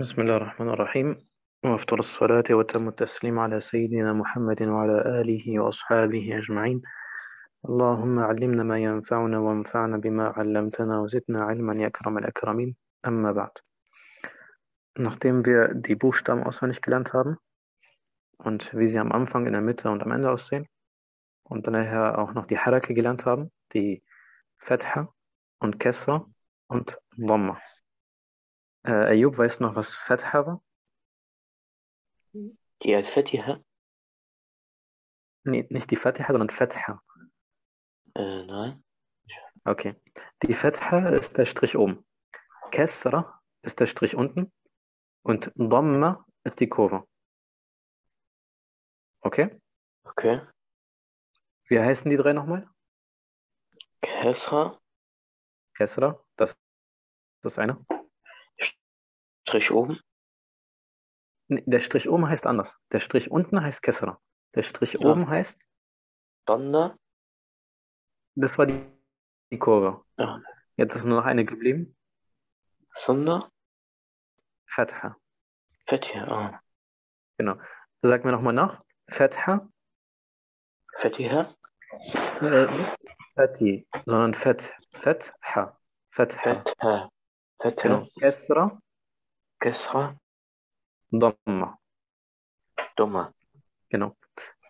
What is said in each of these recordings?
بسم الله الرحمن الرحيم وأفضل الصلاة وتم التسليم على سيدنا محمد وعلى آله وأصحابه أجمعين اللهم علمنا ما ينفعنا وانفعنا بما علمتنا وزدنا علما يا أكرم الأكرمين أما بعد Nachdem wir die Buchstaben auswendig gelernt haben und wie sie am Anfang, in der Mitte und am Ende aussehen und dann nachher auch noch die Harake gelernt haben, die Fetha und Kesra und Dhamma. Äh, Ayub, weißt du noch, was Fetha war? Die Al-Fatiha? Nee, nicht die Fatiha, sondern Fetha. Äh, nein. Okay. Die Fetha ist der Strich oben. Kesra ist der Strich unten. Und Dhamma ist die Kurve. Okay? Okay. Wie heißen die drei nochmal? Kesra, Kesra, das das eine. Strich oben. Nee, der Strich oben heißt anders. Der Strich unten heißt Kesra. Der Strich Ja. oben heißt, Donna. das war die, die Kurve. Ja. Jetzt ist nur noch eine geblieben. Sunna. Fetha. Fatiha. Ah. Genau. Sag mir nochmal nach. Fetha. Fatiha. Äh, nicht Fati, sondern Feth. Fetha. Fetha. Fetha. Fetha. Genau. Kesra. Kesra. Dhamma. Doma. Genau.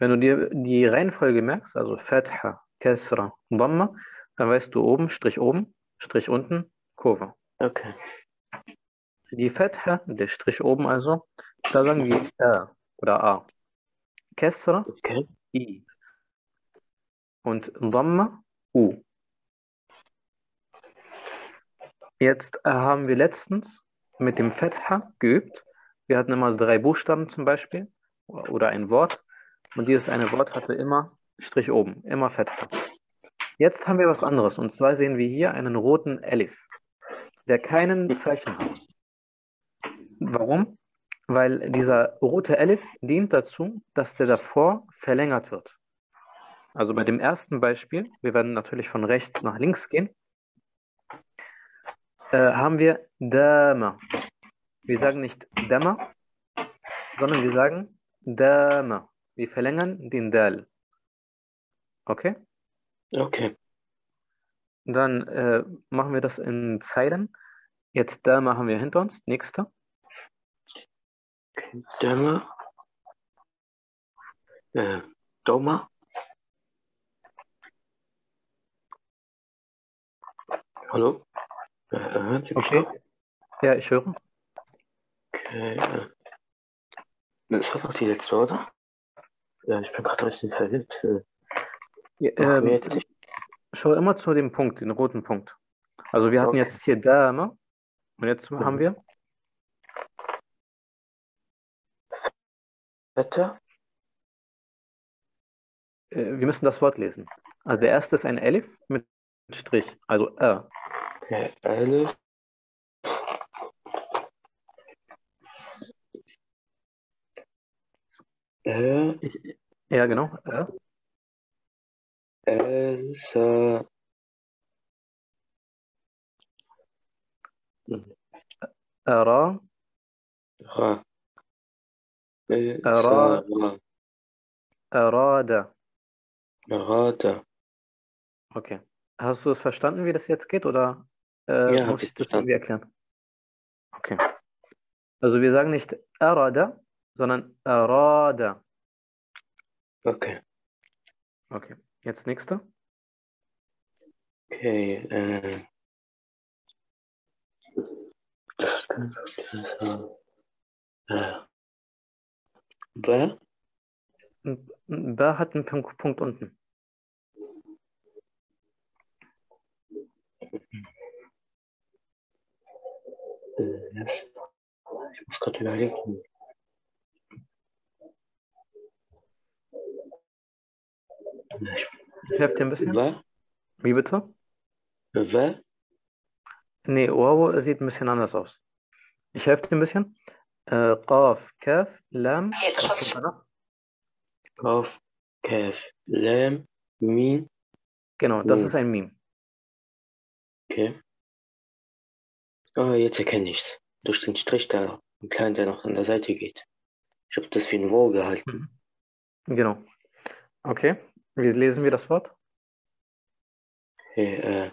Wenn du dir die Reihenfolge merkst, also Fetha, Kesra, Dhamma, dann weißt du oben, Strich oben, Strich unten, Kurve. Okay. Die Fetha, der Strich oben also, da sagen wir A oder A. Kesra, Okay. I. Und Dhamma, U. Jetzt haben wir letztens mit dem Fetha geübt. Wir hatten immer drei Buchstaben zum Beispiel oder ein Wort. Und dieses eine Wort hatte immer Strich oben, immer Fetha. Jetzt haben wir was anderes. Und zwar sehen wir hier einen roten Elif, der keinen Zeichen hat. Warum? Weil dieser rote Elif dient dazu, dass der davor verlängert wird. Also bei dem ersten Beispiel, wir werden natürlich von rechts nach links gehen, äh, haben wir Dama. Wir sagen nicht Dama, sondern wir sagen Dama. Wir verlängern den Dal. Okay? Okay. Dann äh, machen wir das in Zeilen. Jetzt Dama haben wir hinter uns. Nächster. Dama. Äh, Doma. Hallo? Äh, hören Sie mich Okay. Ja, ich höre. Okay. äh. Ist das noch die letzte, oder? Ja, ich bin gerade ein bisschen verwirrt. Äh, Ja, ähm, schau immer zu dem Punkt, den roten Punkt. Also wir hatten Okay. jetzt hier Dama und jetzt haben wir Wetter? Äh, wir müssen das Wort lesen. Also der erste ist ein Elif mit Strich, also Ä. Okay. Elf. Äh, Ja, genau. Ä. Elsa. Ra, Ra. Elsa. Ra. Ra. Arada. Rada. Okay. Hast du es verstanden, wie das jetzt geht, oder äh, Ja, muss ich das irgendwie erklären? Okay. Also wir sagen nicht Arada, sondern Arada. Okay. Okay. Jetzt nächste. Okay. Äh. So. Äh. Ba hat einen Punkt unten. Yes. Ich muss gerade überlegen. Ich, Ich helfe dir ein bisschen. wer? Wie bitte? Wer? Nee, Wawu sieht ein bisschen anders aus. Ich helfe dir ein bisschen. Äh, Qaf, Kaf, Lam. Was? Auf. Kef. Lam. Min. Genau, das ist ein Meme. Okay. Oh, jetzt erkenne ich's. Durch den Strich da einen kleinen, der noch an der Seite geht. Ich habe das für ein Wo gehalten. Genau. Okay. Wie lesen wir das Wort? Okay, äh,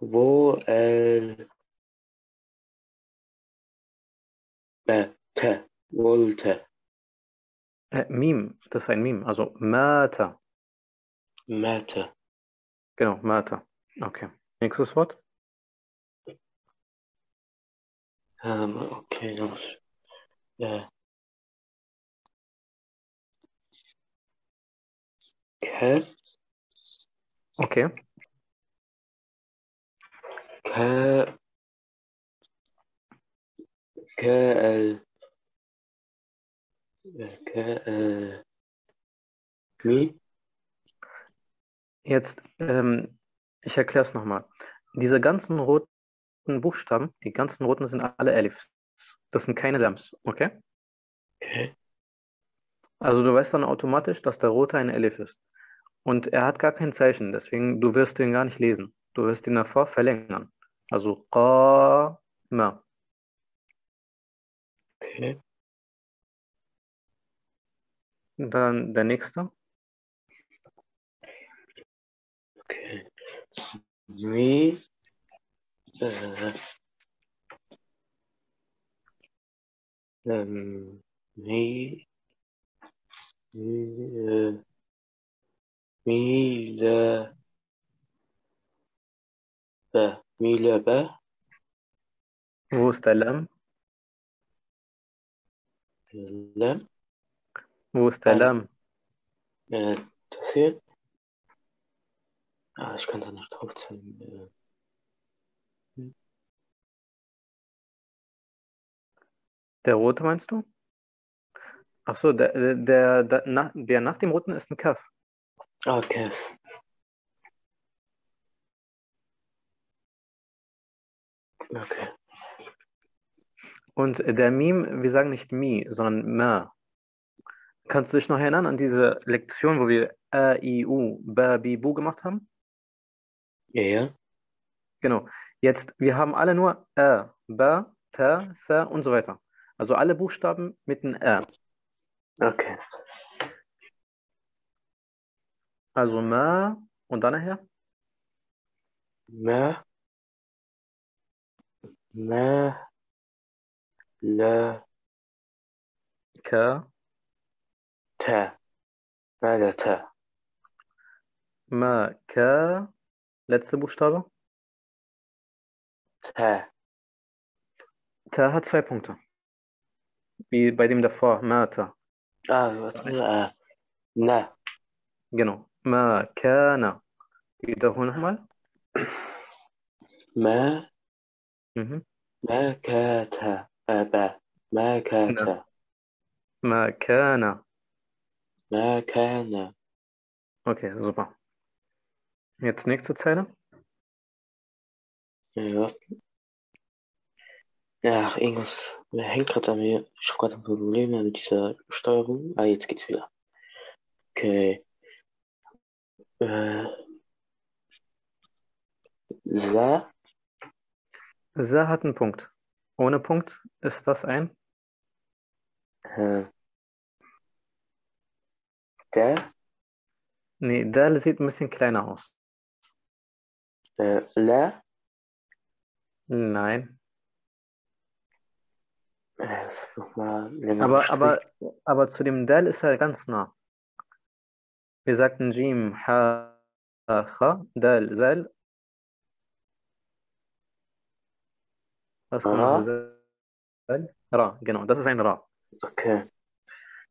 wo el äh, te, wollte, Äh, Mim, das ist ein Mim, also Mata. Mate, Genau, Mata. Okay. Nächstes Wort? Ähm, okay, los. Äh, Ke, Okay. Ke, Ke, äh, Mi, Jetzt, ähm, ich erkläre es nochmal. Diese ganzen roten Buchstaben, die ganzen roten sind alle Elifs. Das sind keine Lams, okay? Also du weißt dann automatisch, dass der rote ein Elif ist. Und er hat gar kein Zeichen, deswegen du wirst den gar nicht lesen. Du wirst ihn davor verlängern. Also Qama. okay, Dann der nächste. okay. Äh, ähm, Mi, Mi, äh, Mile, Be, Mile, Be, Wo ist der Lam? Lem, Wo ist der Ein. Lam? äh, das hier. Ah, ich kann da nicht drauf zeigen. Der rote meinst du? Ach so, der, der, der, nach, der nach dem roten ist ein Kaf. ah, okay. Okay. Und der Mim, wir sagen nicht Mi, sondern Ma. Kannst du dich noch erinnern an diese Lektion, wo wir A, I, U, Ba, Bi, Bu gemacht haben? Ja, ja. Genau. Jetzt, wir haben alle nur A, Ba, Ta, Tha und so weiter. Also alle Buchstaben mit einem A. Okay. Also Ma und dann nachher? Ma, Ma, La, Ka, Ta, Ma, La, Ta. Ma, Ka, letzte Buchstabe. Ta, Ta hat zwei Punkte. Wie bei dem davor, Mata. ah, äh, Na, Genau. Ma, Kana. Wiederhol nochmal. Ma, Mhm. Ma, Ka, Ta, äh, Ma, Ka, Na. Ta, Ma, Kana. Ma, Kana. Okay, super. Jetzt nächste Zeile. Ja. Ja, irgendwas hängt gerade an mir. Ich habe gerade ein Problem mit dieser Steuerung. Ah, jetzt geht's wieder. Okay. Äh, Sa, Sa hat einen Punkt. Ohne Punkt ist das ein. äh, Der, Nee, Dal sieht ein bisschen kleiner aus. äh, La, Nein. Äh, Aber, aber, aber zu dem Dal ist er ganz nah. Wir sagten Jim, Ha, Cha, Dal, Zal. Was kommt Ra. nach Dal? Ra, genau, das ist ein Ra. Okay.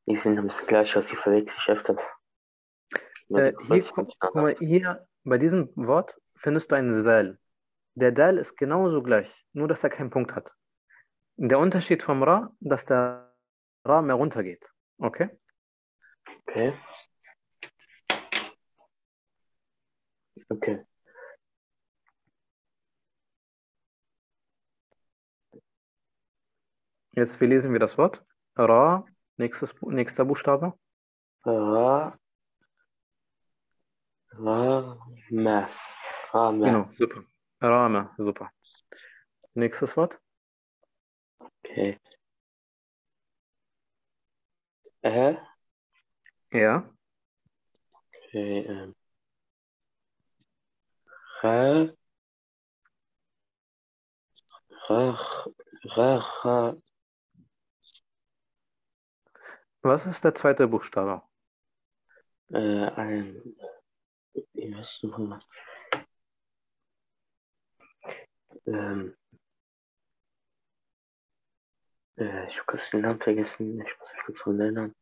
Die sind ein bisschen gleich, was die verwechsel ich öfters. Äh, hier, guck, mal, hier bei diesem Wort findest du einen Dal. Der Dal ist genauso gleich, nur dass er keinen Punkt hat. Der Unterschied vom Ra, dass der Ra mehr runtergeht. Okay? Okay. Okay. Jetzt, wie lesen wir das Wort? Ra, nächstes, nächster Buchstabe. Ra, Ra, Ma, Ra, Ma. Genau, super. Rama, super. Nächstes Wort. Okay. Ä, Ja. okay, ähm. Ra, ra, ra, ra, Was ist der zweite Buchstabe? äh, ein, heißt es nochmal? Ähm, äh, ich habe kurz den Namen vergessen, ich muss mich kurz dran erinnern.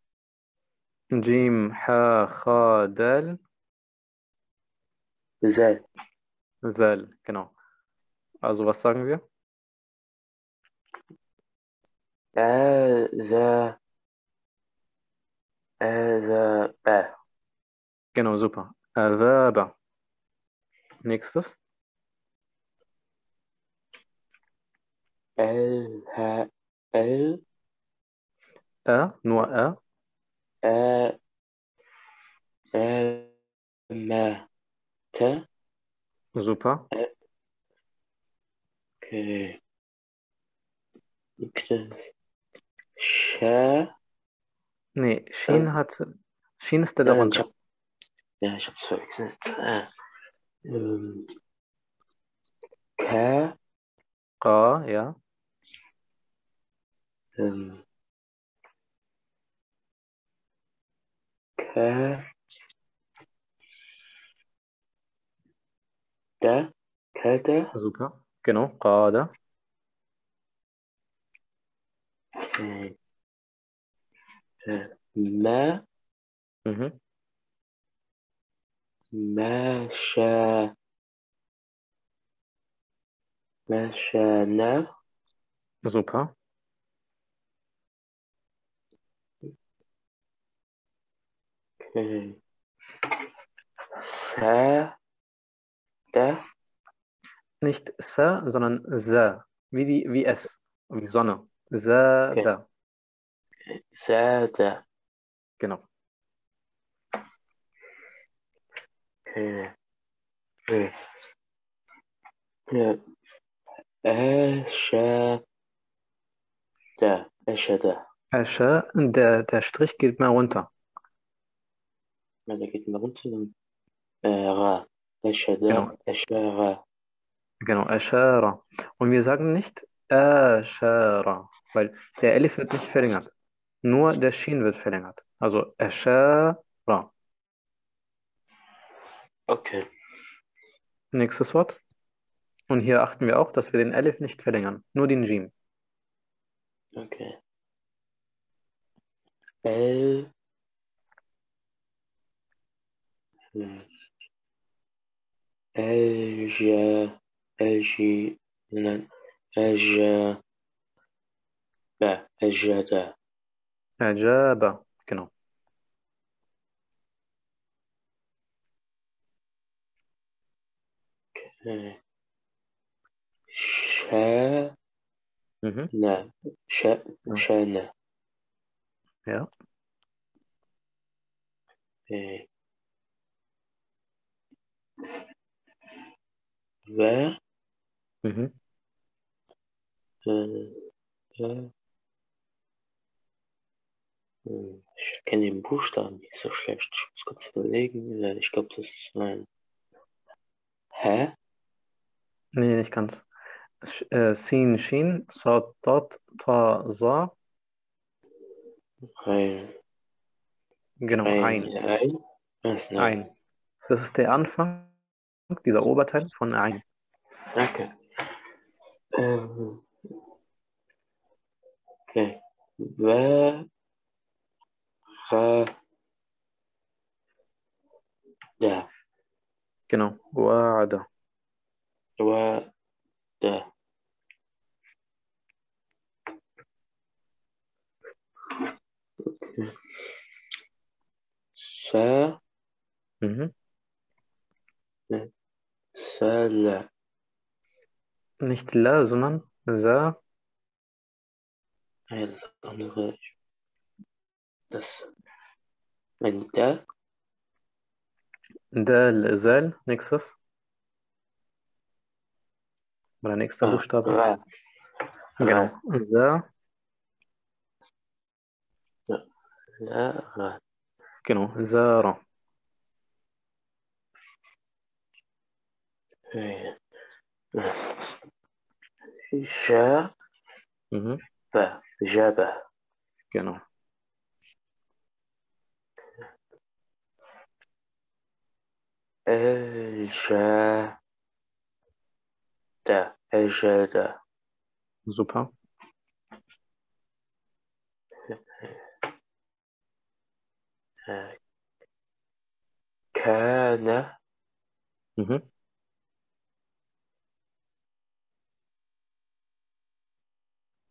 Jim, Ha, Cha, Dal, Sel, Zal. Genau. Also was sagen wir? Ä, Sä, Ä, Sä, Bä. Genau, super. Adhaba. Nächstes. L, H, L, Ä, nur Ä. Ä, Ä, Mä, T, Super. okay. Nächstes. Sch, Nee, Shin Ähm, hat. Shin ist der Äh, darunter. ja, ich hab's verwechselt. Äh, ähm, K, Ra, ja. Ähm, K, da, Kälte, Super. Genau. Qada. äh, äh, Ma, Mhm. Masha, Mashana, Super. Okay. Sa, da, Nicht Sa, sondern Sa. Wie, die, wie es. Wie Sonne. Sa, da. Sada, Genau. okay. Okay. Ja. Asha, da, Asha, da. Asha, der, der Strich geht mal runter. Da geht mal runter. dann, Äh, Ra, Genau. Asha, Ra. Genau. Ashara. Und wir sagen nicht Ashara, weil der Elif wird nicht verlängert. Nur der Shin wird verlängert. Also Ashara. Okay. Nächstes Wort. Und hier achten wir auch, dass wir den Elif nicht verlängern. Nur den Jim. Okay. El. Hm. Elja. Elji. Nein. Elja. Da. Elja da. Ajaba. Genau. Okay. Sha. Mhm. Na. Sha. Ja. Shana. Ja. Wer? Mhm. Äh, äh, hm, Ich kenne den Buchstaben nicht so schlecht. Ich muss kurz überlegen. Ich glaube, das ist mein. Hä? Nee, nicht ganz. Äh, Sin, Shin, Sad, Tat, Ta, Sa. Ein. Genau, Ein. ein. Ein. Das ist der Anfang, dieser Oberteil von ein. Okay. Ähm. Okay. Ra. Da. Genau. Wa'ada. Wa. Da. Okay. Sa. Mhm. Sal. Nicht La, sondern Sa. Ja, das andere. Das. Wenn da. Dal, Sal, nächstes. Oder nächster ah, Buchstabe. Ra. Genau. Sa. La, Ra. Genau, Zara. Ja. Mhm. Jabe. Genau. Elschede. Elschede. Super. Keine. Mhm.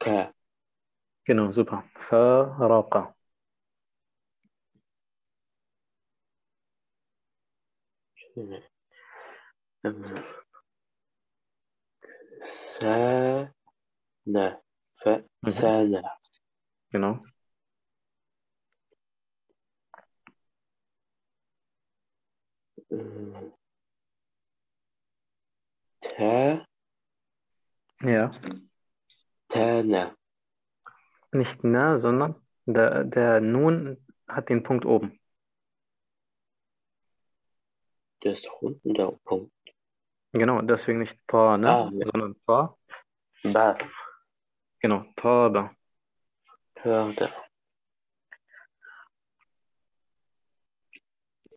س لا لا. آه. فاس فاغاك genau. Super. Faraqa. أم. سانا فسانا Genau. أم. تا Ja. Töne. Nicht na, sondern der, der Nun hat den Punkt oben. Das ist unten der Punkt. Genau, deswegen nicht ta, ne, ah, ja. sondern ta. Ba. Genau, taba. Hörde.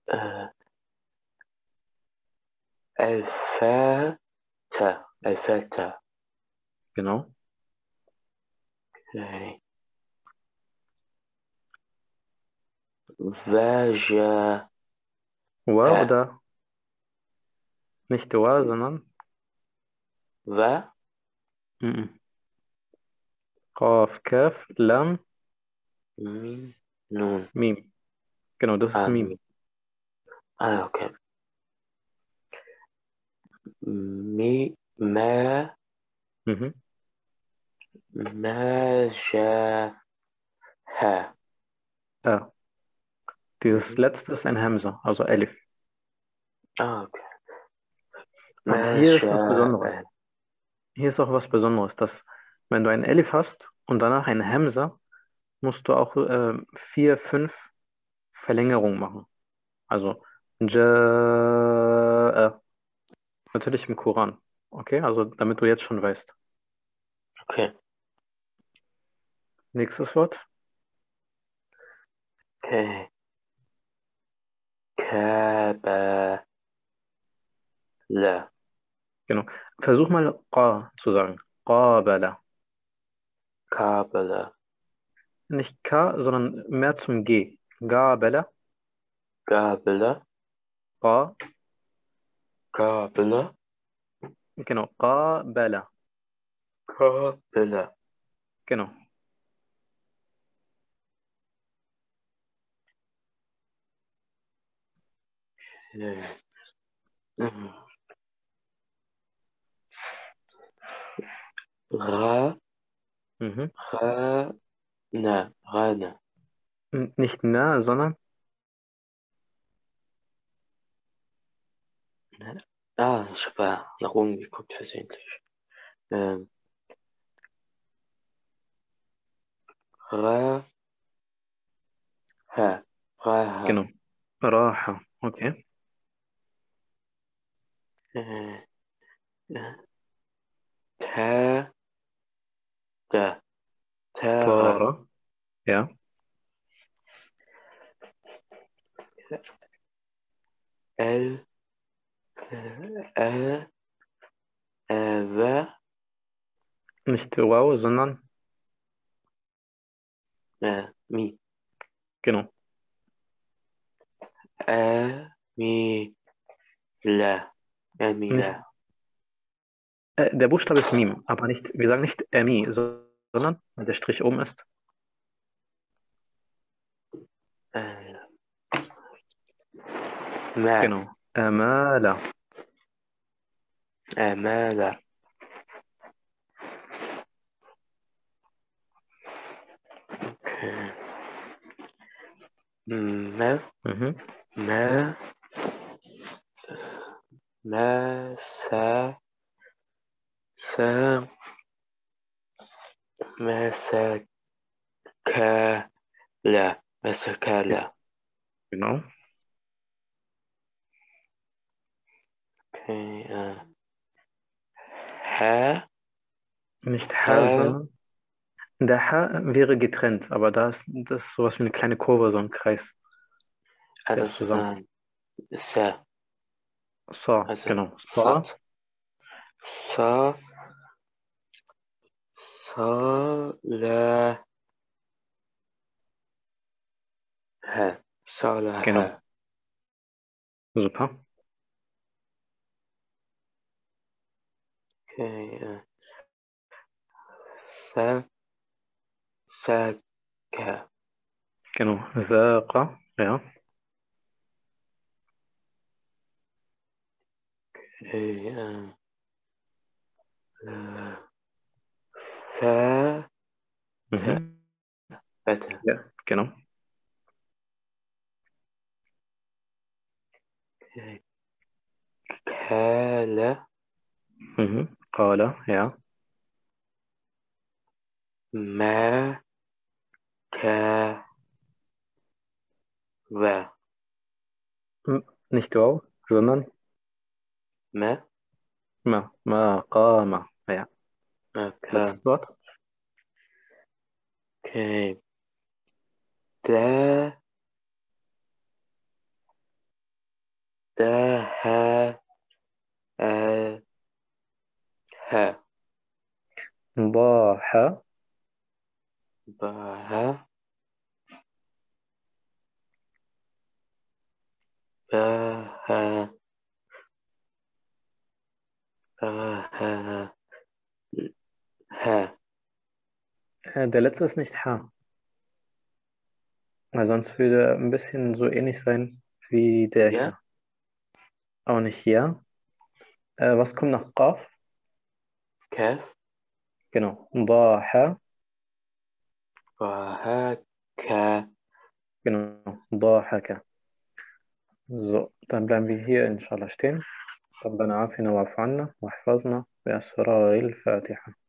Äh, Elfete. Elfete. Genau. Okay. Vaja Wa Ja. oder? Nicht wa, sondern va mhm. Qaf, Kaf, Lam, min nun. Mim. Genau, das ist Ah, Mim. Ah, okay. Mi ma Mhm. Ja. Dieses Mhm. letzte ist ein Hamza, also Elif. Ah, okay. Und hier ist was Besonderes. Hier ist auch was Besonderes, dass wenn du ein Elif hast und danach ein Hamza, musst du auch äh, vier, fünf Verlängerungen machen. Also Ja'a. Natürlich im Koran. Okay, also damit du jetzt schon weißt. Okay. Nächstes Wort. Okay. Kaba la Versuch mal Qa zu sagen. Qabala. Kabala Nicht K, sondern mehr zum G. Gabala. Gabala Qa. Kabala Genau. Qabala. Kabala Genau. Mhm. Ra Mhm. Rana Rana N- Nicht na, sondern Ah, ich habe nach oben geguckt versehentlich. Ähm. Ra Ha Raha genau. Raha. Okay. Äh, äh, Ta Da Tara Tara. Ja. El Äh, Ava Nicht wow, sondern äh, Mi genau. Amila äh, äh, der Buchstabe ist Mim, aber nicht, wir sagen nicht Emi, sondern wenn der Strich oben ist. Äh. Genau. Amala. Amala. Okay. Ma. Mhm. Ma. Messe, se, Messe, Kelle, Messe, Kelle. Genau. Okay, äh, e, Hä? Nicht Hä, der H wäre getrennt, aber da ist das ist sowas wie eine kleine Kurve, so ein Kreis. Also zusammen. Ähm, ist ja zusammen. Sa So, Also genau. So, Sat Sa Sa La Ha Sa La Genau. Ha super. Okay. Äh. Sa Sa Ka Genau. Zaqa, ja. Okay. Äh. Äh. Fa Mhm. Warte. Ja, genau. Kala Mhm. Qala, ja. Ma Ka Wa Nicht Waw, sondern Ma Ma. Maqama. Ja. Ka Letztes Wort. Okay. Da Da Ha Äh Ha Daha. Ba Ha Ba Ha Ha Äh, Der letzte ist nicht H. Weil sonst würde er ein bisschen so ähnlich sein wie der Ja. hier. Auch nicht ja. Äh, was kommt nach Qaf? Kaf Genau. Daha. Ba Ha Ka Genau. Dahaka. So, dann bleiben wir hier inshallah stehen. ربنا عافنا واعف عنا واحفظنا بأسرار الفاتحة.